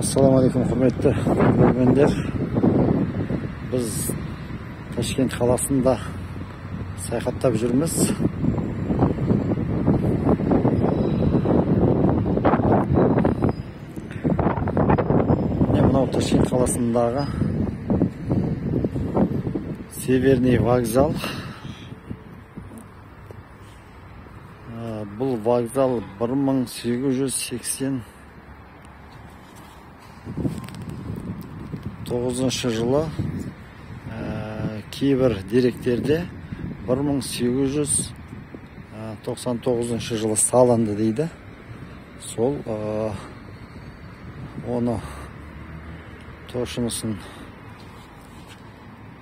ассалаумағалейкум құрметті көрермендер біз ташкент қаласында саяхаттап жүрміз міне мынау ташкент қаласындағы северный вокзал бұл вокзал 1880 тоғызыншы жылы ә, кейбір деректерде 1899 жылы салынды дейді. Сол ә, оны точнысын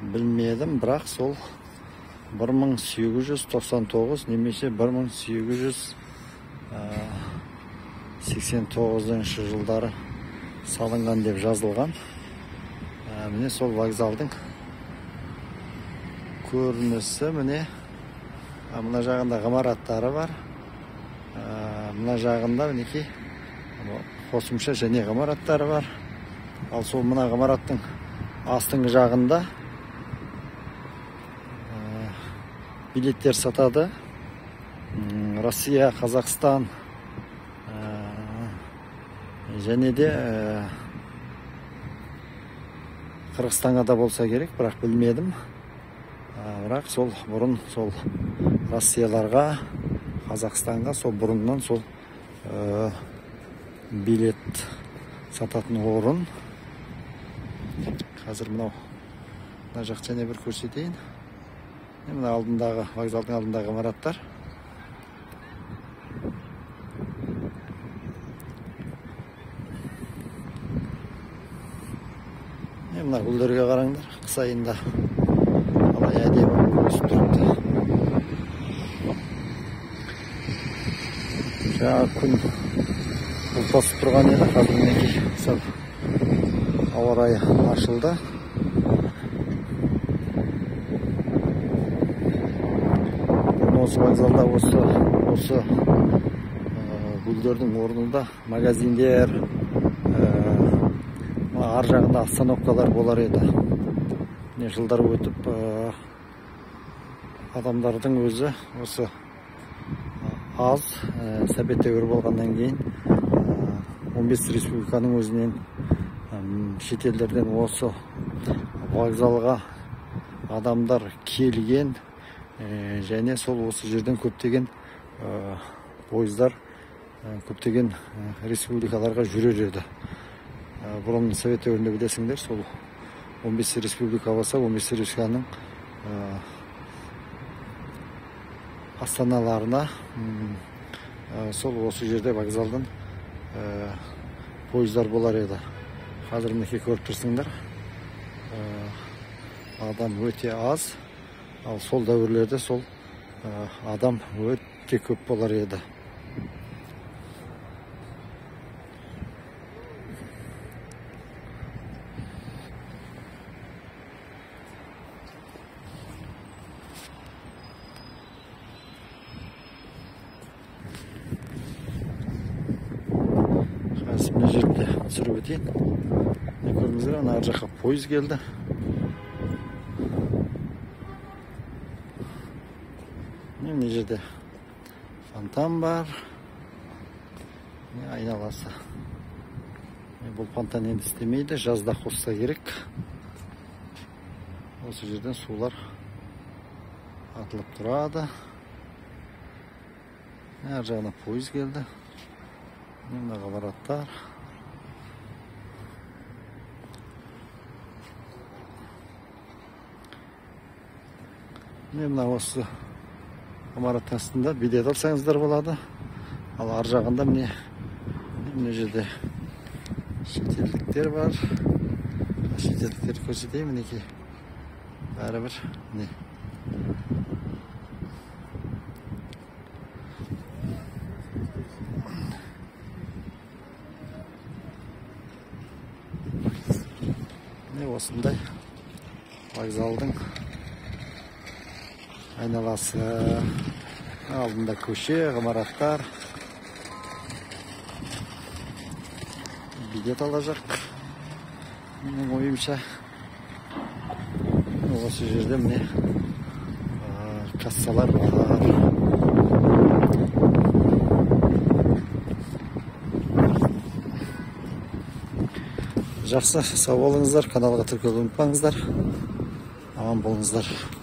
білмедім бірақ сол 1899 немесе 1889 жылдары салынған деп жазылған. Міне сол вокзалдың көрінісі міне. Мына жағында ғимараттары бар. Мына жағында мінекей қосымша және ғимараттары бар. Ал сол мына ғимараттың астыңғы жағында билеттер сатады. Россия қазақстан және де қырғызстанға да болса керек бірақ білмедім. Бірақ сол бұрын сол россияларға қазақстанға сол бұрыннан сол ә, билет сататын орын. Қазір мынау мына жақ және бір көрсетейін. Мына алдындағы вокзалдың алдындағы ғимараттар Міне мына гүлдерге қараңдар қыс айында қалай әдемі өсіп тұрыпты. Жаңа күн бұлтасып тұрған еді қазір мінекей сәл ауа райы ашылды. Осы вокзалда осы осы ә, гүлдердің орнында магазиндер ар жағында остановкалар болар еді. Міне жылдар өтіп ә, адамдардың өзі осы аз ә, совет дәуірі болғаннан кейін ә, 15 республиканың өзінен м, шетелдерден осы вокзалға адамдар келген ә, және сол осы жерден көптеген ә, пойыздар ә, көптеген ә, республикаларға жүрер еді. Ә, бұрын совет дәуірінде білесіңдер сол 15 республика болса 15 республиканың астаналарына сол осы жерде вокзалдан пойыздар болар еді қазір мінекей көріп тұрсыңдар адам өте аз ал сол дәуірлерде сол адам өте көп болар еді жерде түсіріп өтейін. Көрдіңіздер ана ар жаққа пойыз келді. Мына жерде фонтан бар. Айналасы. Бұл фонтан енді істемейді жазда қосса керек. Осы жерден сулар атылып тұрады. Ар жағына пойыз келді. Мына ғимараттар. Міне мына осы ғимараттың астында билет алсаңыздар болады. Ал ар жағында міне мына жерде шетелдіктер бар. Шетелдіктерді көрсетейін мінекей бәрібір міне. Міне осындай вокзалдың айналасы алдында көше ғимараттар. Билет алacak. Менің ойымша осы жерде міне а, кассалар бар жақсы сау болыңыздар каналға тіркелуді ұмытпаңыздар. Аман болыңыздар.